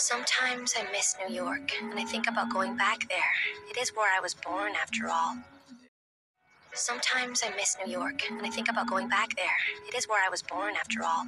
Sometimes I miss New York, and I think about going back there. It is where I was born, after all. Sometimes I miss New York, and I think about going back there. It is where I was born, after all.